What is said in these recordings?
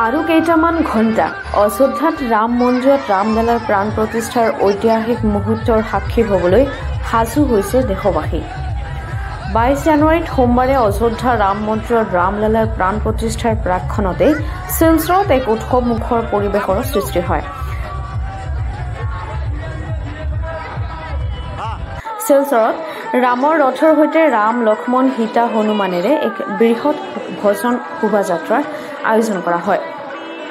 আৰু কেইটামান ঘণ্টা অযোধ্যাত ৰাম মন্দিৰত ৰামলালাৰ প্ৰাণ প্ৰতিষ্ঠাৰ ঐতিহাসিক মুহূৰ্তৰ সাক্ষী হ'বলৈ সাজু হৈছে দেশবাসী। বাইছ জানুৱাৰীত সোমবাৰে অযোধ্যা ৰাম মন্দিৰত ৰামলালাৰ প্ৰাণ প্ৰতিষ্ঠাৰ প্ৰাকখনতেই শিলচৰত এক উৎসৱমুখৰ পৰিৱেশৰ সৃষ্টি হয়। শিলচৰত ৰামৰ ৰথৰ সৈতে ৰাম লক্ষ্মণ সীতা হনুমানেৰে এক বৃহৎ ভজন শোভাযাত্ৰাৰ আয়োজন কৰা হয়।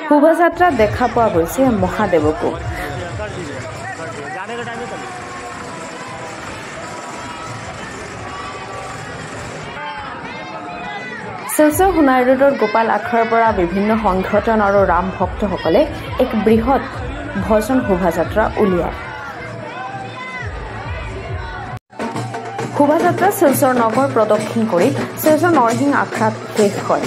শোভাযাত্ৰা দেখা পোৱা গৈছে মহাদেৱকো। শিলচৰ সোণাই ৰোডৰ গোপাল আখৰৰ পৰা বিভিন্ন সংগঠন আৰু ৰাম ভক্তসকলে এক বৃহৎ ভজন শোভাযাত্ৰা উলিয়ায়। শোভাযাত্ৰা শিলচৰ নগৰ প্ৰদক্ষিণ কৰি শিলচৰ নৰসিং আখৰাত শেষ হয়।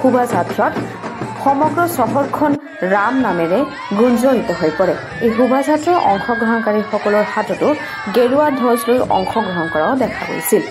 শোভাযাত্ৰাত সমগ্ৰ চহৰখন ৰাম নামেৰে গুঞ্জৰিত হৈ পৰে। এই শোভাযাত্ৰাৰ অংশগ্ৰহণকাৰীসকলৰ হাততো গেৰুৱা ধ্বজ লৈ অংশগ্ৰহণ কৰাও দেখা গৈছিল।